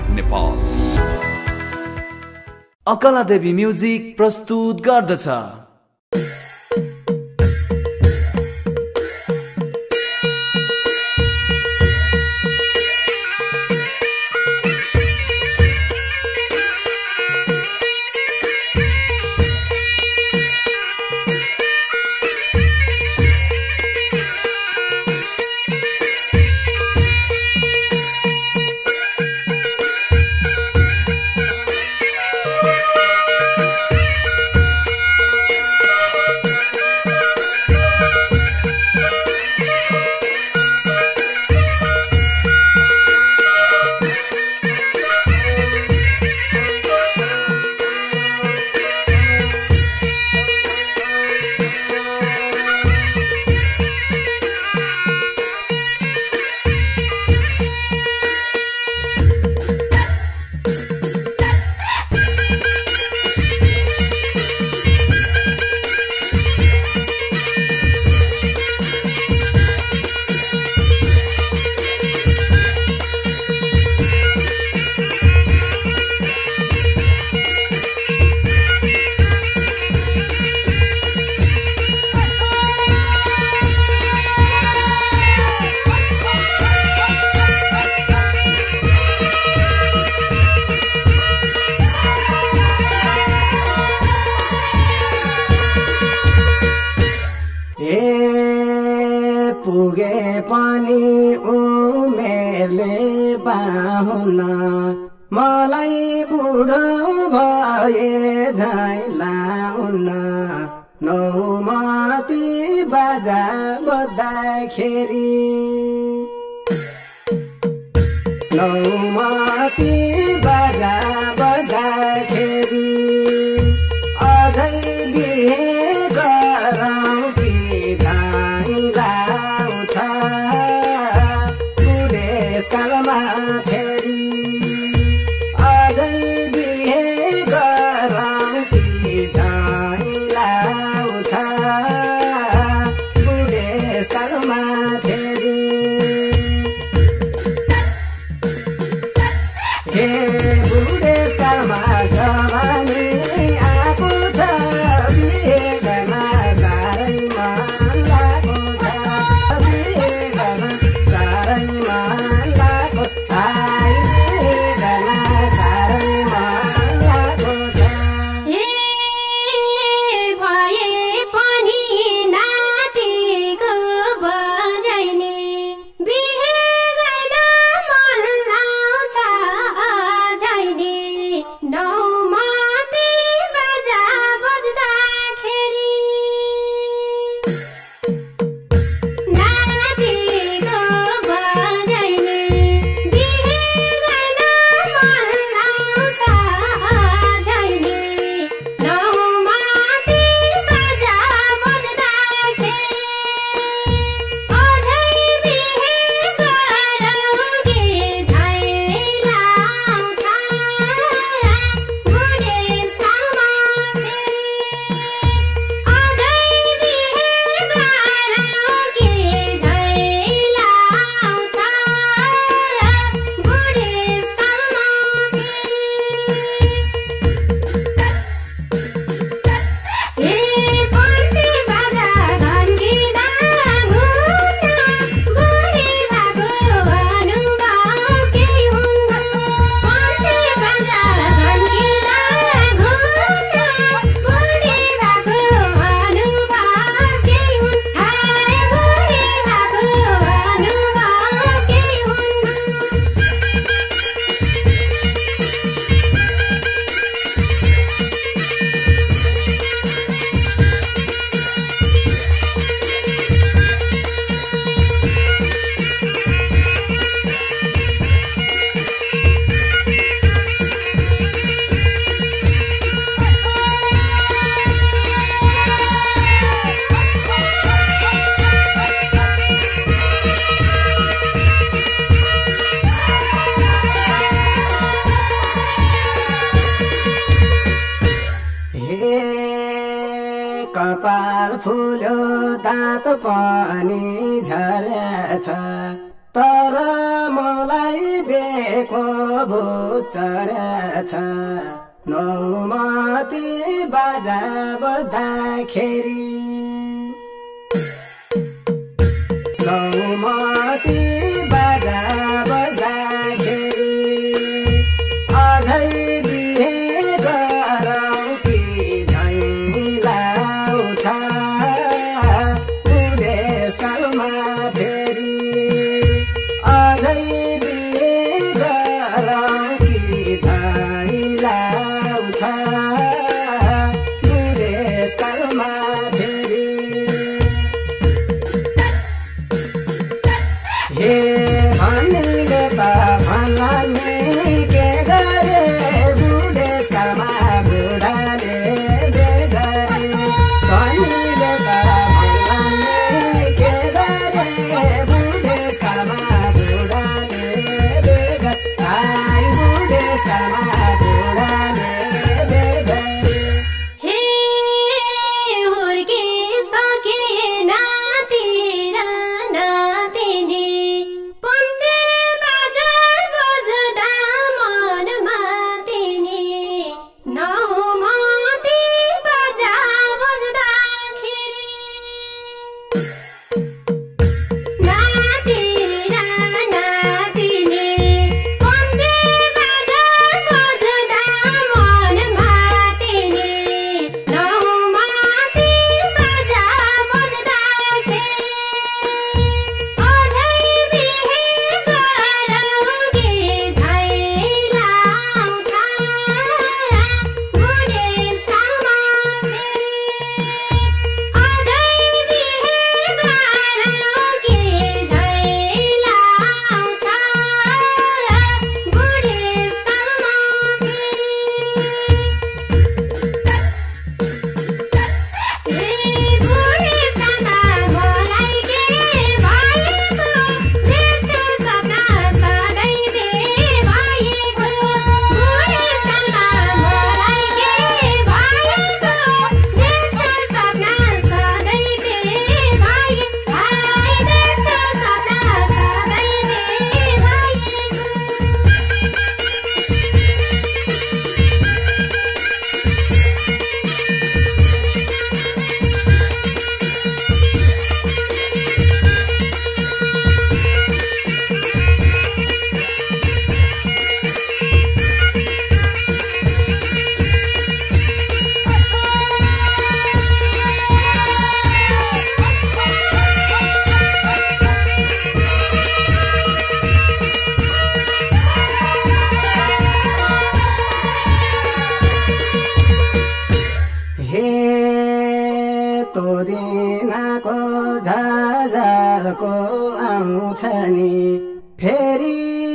Music Nepal Akala Devi music प्रस्तुत गर्दछ। पुगे पनि उमेरले बाहुन। मलाई बुढो भए झै लाउन। नौमती बाजा बज्दाखेरि। नौमा quê? कपाल फुल्यो दात पनि झरेछ तर मलाई बेको भूत चढ्याछ। नौमती बाजा बज्दाखेरि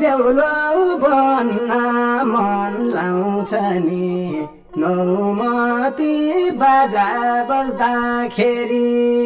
देउलो बन्न मन लाउँछ नि। नौमती बाजा बज्दाखेरि।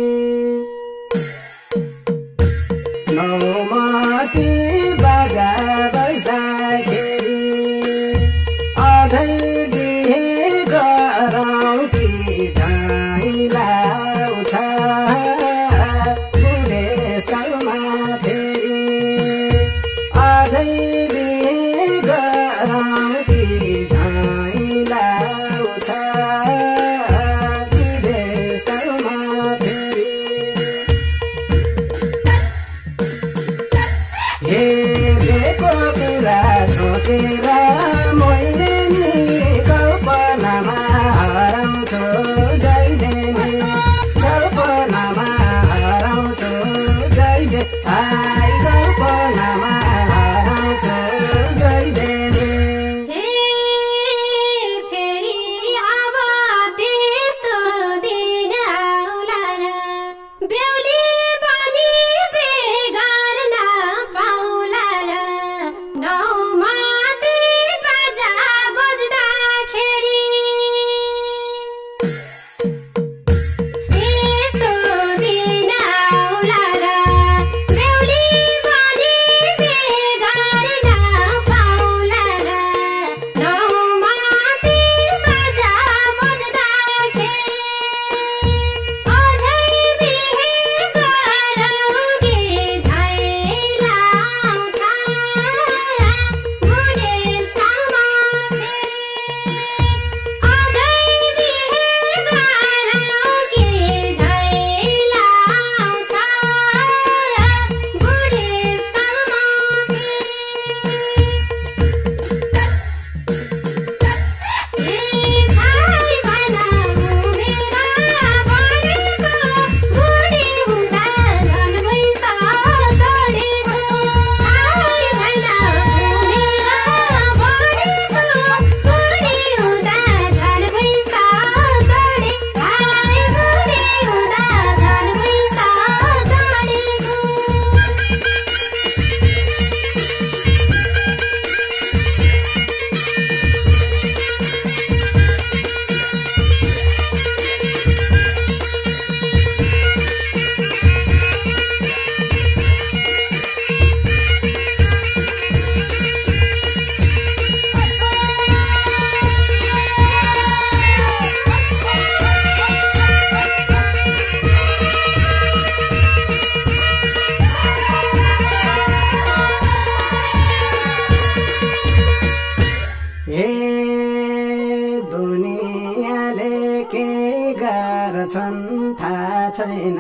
छन् थाहा छैन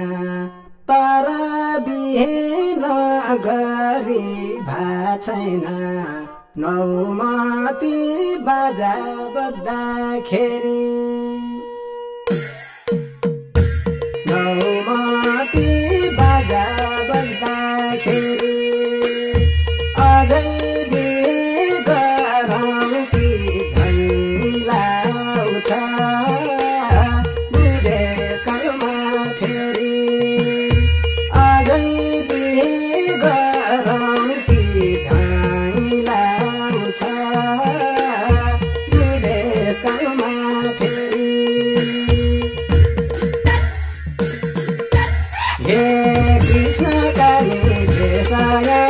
तर बिहे नगरी भा छैन नौमती बाजा बज्दाखेरि Messiah.